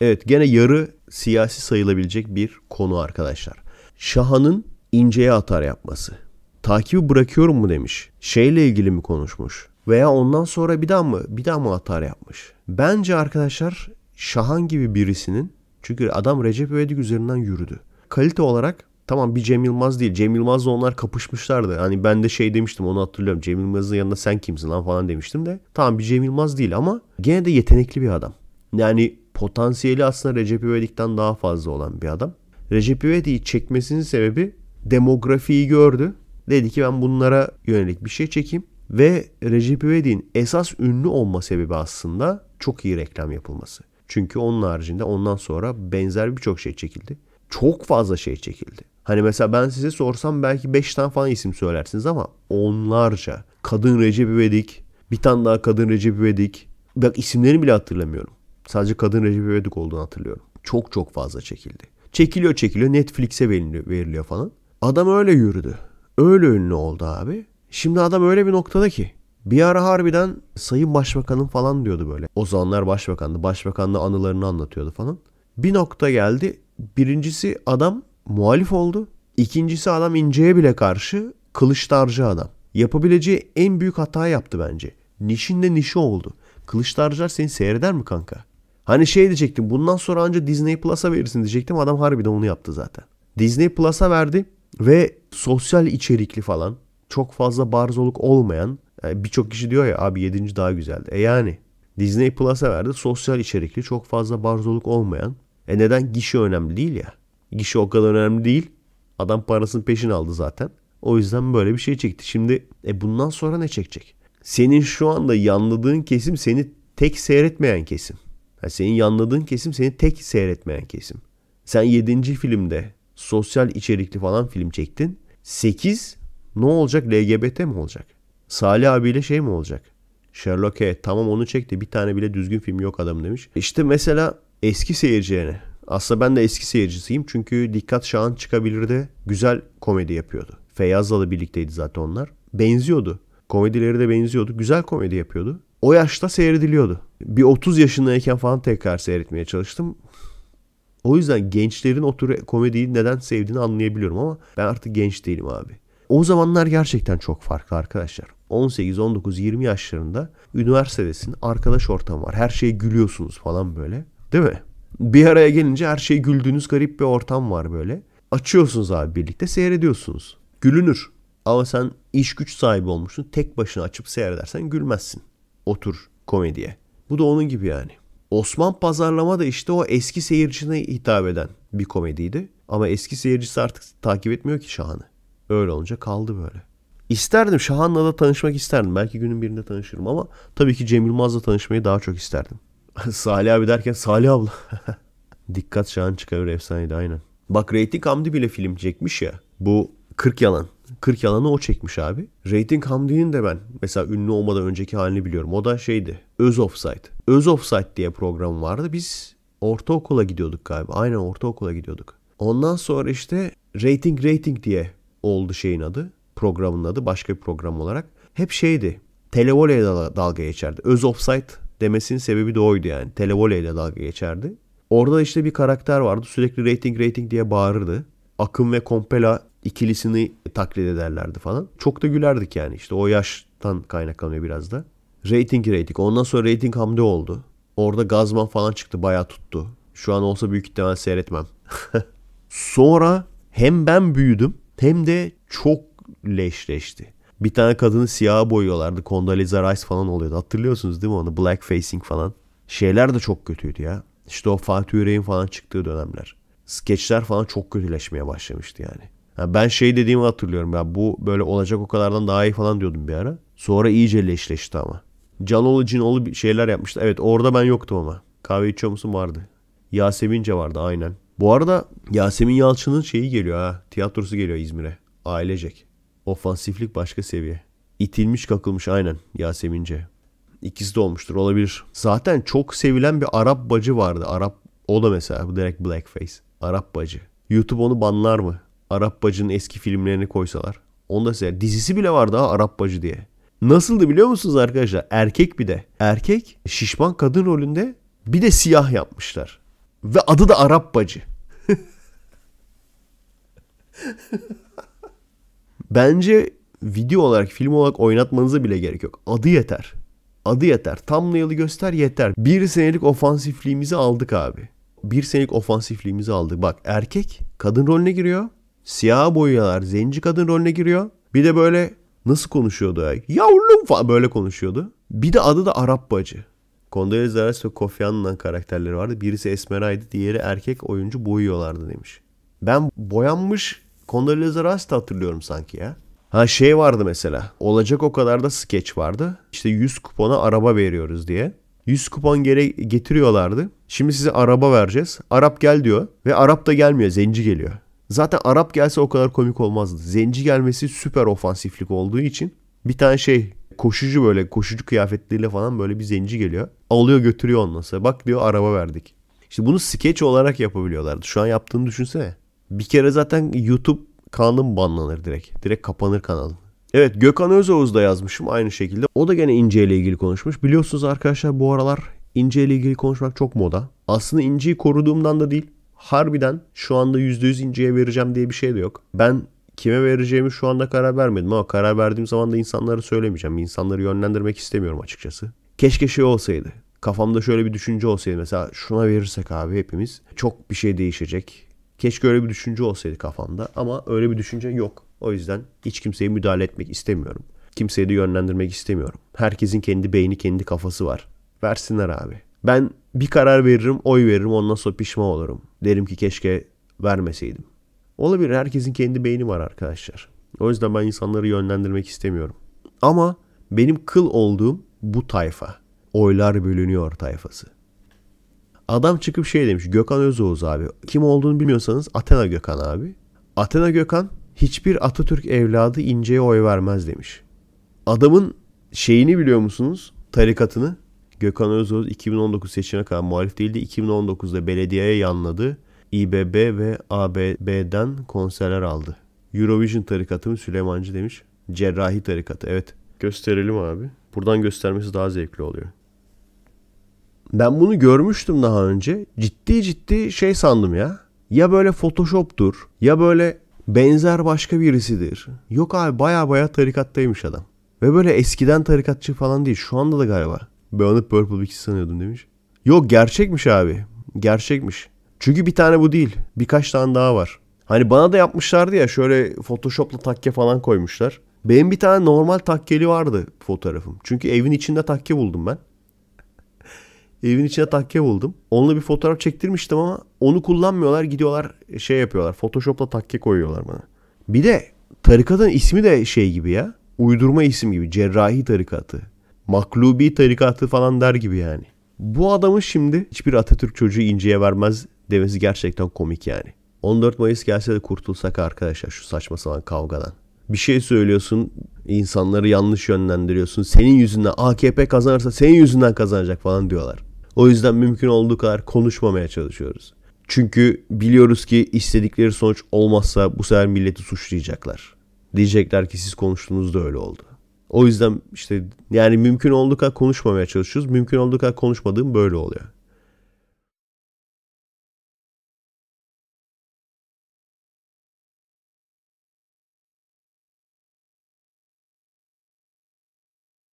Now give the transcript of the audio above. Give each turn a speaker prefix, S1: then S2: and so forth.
S1: Evet gene yarı siyasi sayılabilecek bir konu arkadaşlar. Şahan'ın inceye atar yapması. Takibi bırakıyorum mu demiş. Şeyle ilgili mi konuşmuş? Veya ondan sonra bir daha mı bir daha mı atar yapmış? Bence arkadaşlar Şahan gibi birisinin çünkü adam Recep İvedik üzerinden yürüdü. Kalite olarak tamam bir Cem Yılmaz değil. Cem Yılmaz'la onlar kapışmışlardı. Hani ben de şey demiştim onu hatırlıyorum. Cem Yılmaz'ın yanında sen kimsin lan falan demiştim de. Tamam bir Cem Yılmaz değil ama gene de yetenekli bir adam. Yani potansiyeli aslında Recep İvedik'ten daha fazla olan bir adam. Recep İvedik'i çekmesinin sebebi demografiyi gördü. Dedi ki ben bunlara yönelik bir şey çekeyim. Ve Recep İvedik'in esas ünlü olma sebebi aslında çok iyi reklam yapılması. Çünkü onun haricinde ondan sonra benzer birçok şey çekildi. Çok fazla şey çekildi. Hani mesela ben size sorsam belki 5 tane falan isim söylersiniz ama onlarca. Kadın Recep İvedik, bir tane daha kadın Recep İvedik. Bak isimlerini bile hatırlamıyorum. Sadece kadın Recep İvedik olduğunu hatırlıyorum. Çok çok fazla çekildi. Çekiliyor çekiliyor Netflix'e veriliyor, falan. Adam öyle yürüdü. Öyle ünlü oldu abi. Şimdi adam öyle bir noktada ki bir ara harbiden Sayın Başbakanım falan diyordu böyle. O zamanlar başbakandı. Başbakanla anılarını anlatıyordu falan. Bir nokta geldi. Birincisi adam muhalif oldu. İkincisi adam inceye bile karşı kılıçlarcı adam. Yapabileceği en büyük hata yaptı bence. Nişin de nişi oldu. Kılıçlarcılar seni seyreder mi kanka? Hani şey diyecektim bundan sonra anca Disney Plus'a verirsin diyecektim. Adam harbiden onu yaptı zaten. Disney Plus'a verdi ve sosyal içerikli falan çok fazla barzoluk olmayan yani birçok kişi diyor ya abi 7. daha güzeldi. E yani Disney Plus'a verdi sosyal içerikli çok fazla barzoluk olmayan. E neden? Gişi önemli değil ya. Gişi o kadar önemli değil. Adam parasını peşin aldı zaten. O yüzden böyle bir şey çekti. Şimdi e bundan sonra ne çekecek? Senin şu anda yanladığın kesim seni tek seyretmeyen kesim. Yani senin yanladığın kesim seni tek seyretmeyen kesim. Sen 7. filmde sosyal içerikli falan film çektin. 8 ne olacak? LGBT mi olacak? Salih abiyle şey mi olacak? Sherlock. Tamam onu çekti. Bir tane bile düzgün film yok adam demiş. İşte mesela eski seyircilerine. Aslında ben de eski seyircisiyim. Çünkü Dikkat Şahan çıkabilirdi. Güzel komedi yapıyordu. Feyyaz'la da birlikteydi zaten onlar. Benziyordu. Komedileri de benziyordu. Güzel komedi yapıyordu. O yaşta seyrediliyordu. Bir 30 yaşındayken falan tekrar seyretmeye çalıştım. O yüzden gençlerin o tür komediyi neden sevdiğini anlayabiliyorum ama ben artık genç değilim abi. O zamanlar gerçekten çok farklı arkadaşlar. 18, 19, 20 yaşlarında üniversitedesin. Arkadaş ortamı var. Her şeye gülüyorsunuz falan böyle. Değil mi? Bir araya gelince her şey güldüğünüz garip bir ortam var böyle. Açıyorsunuz abi birlikte seyrediyorsunuz. Gülünür. Ama sen iş güç sahibi olmuşsun. Tek başına açıp seyredersen gülmezsin. Otur komediye. Bu da onun gibi yani. Osman Pazarlama da işte o eski seyircine hitap eden bir komediydi. Ama eski seyircisi artık takip etmiyor ki Şahan'ı. Öyle olunca kaldı böyle. İsterdim Şahan'la da tanışmak isterdim. Belki günün birinde tanışırım ama tabii ki Cem Yılmaz'la tanışmayı daha çok isterdim. Salih abi derken Salih abla. Dikkat Şahan çıkarır efsaneydi aynen. Bak Rating Hamdi bile film çekmiş ya. Bu 40 yalan. 40 yalanı o çekmiş abi. Rating Hamdi'nin de ben mesela ünlü olmadan önceki halini biliyorum. O da şeydi. Öz Offside. Öz Offside diye program vardı. Biz ortaokula gidiyorduk galiba. Aynen ortaokula gidiyorduk. Ondan sonra işte Rating Rating diye oldu şeyin adı. Programın adı başka bir program olarak. Hep şeydi. Televoleyle dalga geçerdi. Öz Offside demesinin sebebi de oydu yani. Televoleyle dalga geçerdi. Orada işte bir karakter vardı. Sürekli rating rating diye bağırırdı. Akın ve Kompela ikilisini taklit ederlerdi falan. Çok da gülerdik yani. İşte o yaştan kaynaklanıyor biraz da. Rating rating. Ondan sonra rating hamdi oldu. Orada Gazman falan çıktı. Bayağı tuttu. Şu an olsa büyük ihtimal seyretmem. sonra hem ben büyüdüm hem de çok leşleşti. Bir tane kadını siyaha boyuyorlardı. Condoleezza Rice falan oluyordu. Hatırlıyorsunuz değil mi onu? Black facing falan. Şeyler de çok kötüydü ya. İşte o Fatih Yüreğin falan çıktığı dönemler. Skeçler falan çok kötüleşmeye başlamıştı yani. Ben şey dediğimi hatırlıyorum ya bu böyle olacak o kadardan daha iyi falan diyordum bir ara. Sonra iyice leşleşti ama. Canoğlu Cinoğlu şeyler yapmıştı. Evet orada ben yoktum ama. Kahve içiyor musun vardı. Yasemince vardı aynen. Bu arada Yasemin Yalçın'ın şeyi geliyor ha. Tiyatrosu geliyor İzmir'e. Ailecek. Ofansiflik başka seviye. İtilmiş kakılmış aynen Yasemince. İkisi de olmuştur olabilir. Zaten çok sevilen bir Arap bacı vardı. Arap o da mesela direkt blackface. Arap bacı. YouTube onu banlar mı? Arap bacının eski filmlerini koysalar. Onu da sever. Dizisi bile vardı ha Arap bacı diye. Nasıldı biliyor musunuz arkadaşlar? Erkek bir de. Erkek şişman kadın rolünde bir de siyah yapmışlar. Ve adı da Arap bacı. Bence video olarak, film olarak oynatmanıza bile gerek yok. Adı yeter. Adı yeter. Thumbnail'ı göster yeter. Bir senelik ofansifliğimizi aldık abi. Bir senelik ofansifliğimizi aldık. Bak erkek kadın rolüne giriyor. Siyah boyuyorlar. Zenci kadın rolüne giriyor. Bir de böyle nasıl konuşuyordu ya? Yavrum falan böyle konuşuyordu. Bir de adı da Arap bacı. Condoleezza Rice ve Kofi Annan'ın karakterleri vardı. Birisi Esmera'ydı, diğeri erkek oyuncu boyuyorlardı demiş. Ben boyanmış Condoleezza Rice'ı hatırlıyorum sanki ya. Ha şey vardı mesela. Olacak o kadar da skeç vardı. İşte 100 kupona araba veriyoruz diye. 100 kupon geri getiriyorlardı. Şimdi size araba vereceğiz. Arap gel diyor. Ve Arap da gelmiyor. Zenci geliyor. Zaten Arap gelse o kadar komik olmazdı. Zenci gelmesi süper ofansiflik olduğu için bir tane şey koşucu böyle koşucu kıyafetleriyle falan böyle bir zenci geliyor. Alıyor götürüyor ondan. Bak diyor araba verdik. İşte bunu skeç olarak yapabiliyorlardı. Şu an yaptığını düşünsene. Bir kere zaten YouTube kanalım banlanır direkt. Direkt kapanır kanalım. Evet Gökhan Özoğuz da yazmışım aynı şekilde. O da gene İnce ile ilgili konuşmuş. Biliyorsunuz arkadaşlar bu aralar İnce ile ilgili konuşmak çok moda. Aslında İnce'yi koruduğumdan da değil. Harbiden şu anda %100 İnce'ye vereceğim diye bir şey de yok. Ben kime vereceğimi şu anda karar vermedim ama karar verdiğim zaman da insanlara söylemeyeceğim. İnsanları yönlendirmek istemiyorum açıkçası. Keşke şey olsaydı. Kafamda şöyle bir düşünce olsaydı mesela şuna verirsek abi hepimiz çok bir şey değişecek. Keşke öyle bir düşünce olsaydı kafamda ama öyle bir düşünce yok. O yüzden hiç kimseye müdahale etmek istemiyorum. Kimseyi de yönlendirmek istemiyorum. Herkesin kendi beyni, kendi kafası var. Versinler abi. Ben bir karar veririm, oy veririm, ondan sonra pişman olurum. Derim ki keşke vermeseydim. Olabilir. Herkesin kendi beyni var arkadaşlar. O yüzden ben insanları yönlendirmek istemiyorum. Ama benim kıl olduğum bu tayfa. Oylar bölünüyor tayfası. Adam çıkıp şey demiş. Gökhan Özoğuz abi. Kim olduğunu bilmiyorsanız Athena Gökhan abi. Athena Gökhan hiçbir Atatürk evladı inceye oy vermez demiş. Adamın şeyini biliyor musunuz? Tarikatını. Gökhan Özoğuz 2019 seçimine kadar muhalif değildi. 2019'da belediyeye yanladı. İBB ve ABB'den konserler aldı. Eurovision tarikatı mı Süleymancı demiş. Cerrahi tarikatı evet. Gösterelim abi. Buradan göstermesi daha zevkli oluyor. Ben bunu görmüştüm daha önce. Ciddi ciddi şey sandım ya. Ya böyle Photoshop'tur ya böyle benzer başka birisidir. Yok abi baya baya tarikattaymış adam. Ve böyle eskiden tarikatçı falan değil. Şu anda da galiba. Ben onu Purple Wix'i sanıyordum demiş. Yok gerçekmiş abi. Gerçekmiş. Çünkü bir tane bu değil. Birkaç tane daha var. Hani bana da yapmışlardı ya şöyle Photoshop'la takke falan koymuşlar. Benim bir tane normal takkeli vardı fotoğrafım. Çünkü evin içinde takke buldum ben. evin içinde takke buldum. Onunla bir fotoğraf çektirmiştim ama onu kullanmıyorlar. Gidiyorlar şey yapıyorlar. Photoshop'la takke koyuyorlar bana. Bir de tarikatın ismi de şey gibi ya. Uydurma isim gibi. Cerrahi tarikatı. Maklubi tarikatı falan der gibi yani. Bu adamın şimdi hiçbir Atatürk çocuğu inceye vermez demesi gerçekten komik yani. 14 Mayıs gelse de kurtulsak arkadaşlar şu saçma sapan kavgadan. Bir şey söylüyorsun, insanları yanlış yönlendiriyorsun. Senin yüzünden AKP kazanırsa senin yüzünden kazanacak falan diyorlar. O yüzden mümkün olduğu kadar konuşmamaya çalışıyoruz. Çünkü biliyoruz ki istedikleri sonuç olmazsa bu sefer milleti suçlayacaklar. Diyecekler ki siz konuştuğunuzda öyle oldu. O yüzden işte yani mümkün olduğu kadar konuşmamaya çalışıyoruz. Mümkün olduğu kadar konuşmadığım böyle oluyor.